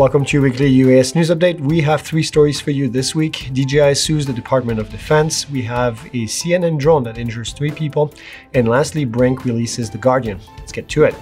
Welcome to your weekly UAS news update. We have three stories for you this week. DJI sues the Department of Defense. We have a CNN drone that injures three people. And lastly, BRINC releases The Guardian. Let's get to it.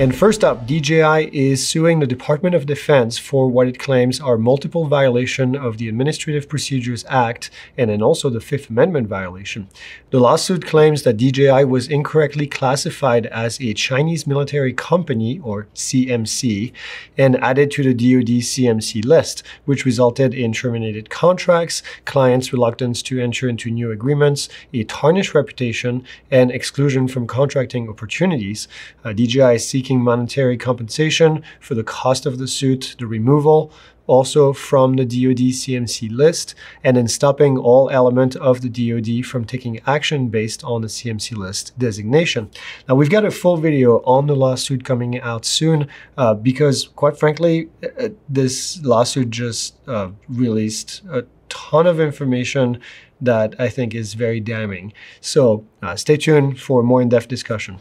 And first up, DJI is suing the Department of Defense for what it claims are multiple violation of the Administrative Procedures Act and then also the Fifth Amendment violation. The lawsuit claims that DJI was incorrectly classified as a Chinese military company or CMC and added to the DoD CMC list, which resulted in terminated contracts, clients' reluctance to enter into new agreements, a tarnished reputation, and exclusion from contracting opportunities. Uh, DJI is seeking seeking monetary compensation for the cost of the suit, the removal, also from the DoD CMC list, and then stopping all element of the DoD from taking action based on the CMC list designation. Now we've got a full video on the lawsuit coming out soon uh, because quite frankly, uh, this lawsuit just uh, released a ton of information that I think is very damning. So uh, stay tuned for more in-depth discussion.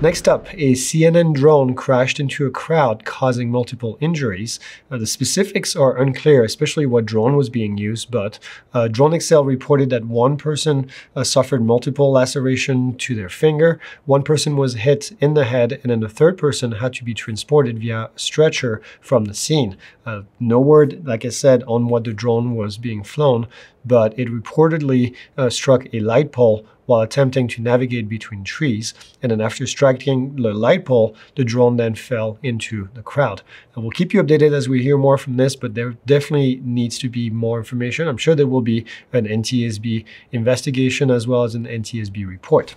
Next up, a CNN drone crashed into a crowd, causing multiple injuries. Uh, the specifics are unclear, especially what drone was being used, but uh, Drone XL reported that one person uh, suffered multiple laceration to their finger, one person was hit in the head, and then the third person had to be transported via stretcher from the scene. Uh, no word, like I said, on what the drone was being flown, but it reportedly uh, struck a light pole while attempting to navigate between trees. And then after striking the light pole, the drone then fell into the crowd. And we'll keep you updated as we hear more from this, but there definitely needs to be more information. I'm sure there will be an NTSB investigation as well as an NTSB report.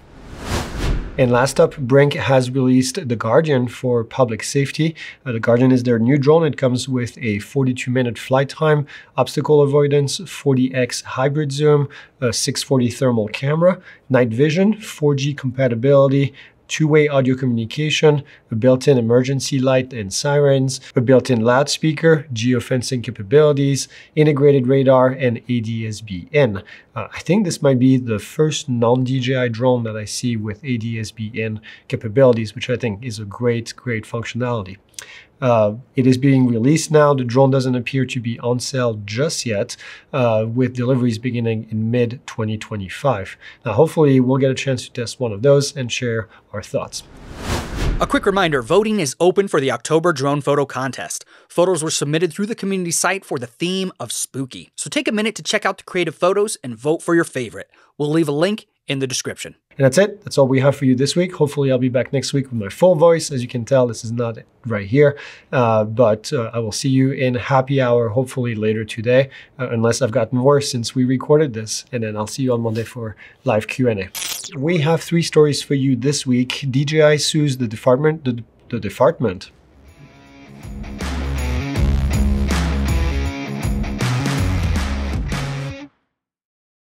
And last up, BRINC has released The Guardian for public safety. Uh, the Guardian is their new drone. It comes with a 42 minute flight time, obstacle avoidance, 40x hybrid zoom, a 640 thermal camera, night vision, 4G compatibility, two-way audio communication, a built-in emergency light and sirens, a built-in loudspeaker, geofencing capabilities, integrated radar, and ADS-B-In. Uh, I think this might be the first non-DJI drone that I see with ADS-B-In capabilities, which I think is a great, great functionality. Uh, it is being released now. The drone doesn't appear to be on sale just yet, uh, with deliveries beginning in mid 2025. Now, hopefully, we'll get a chance to test one of those and share our thoughts. A quick reminder voting is open for the October drone photo contest. Photos were submitted through the community site for the theme of spooky. So take a minute to check out the creative photos and vote for your favorite. We'll leave a link in the description. And that's it. That's all we have for you this week. Hopefully, I'll be back next week with my full voice. As you can tell, this is not right here, uh, but uh, I will see you in happy hour, hopefully later today, uh, unless I've gotten worse since we recorded this. And then I'll see you on Monday for live Q&A. We have three stories for you this week. DJI sues the department, the, the department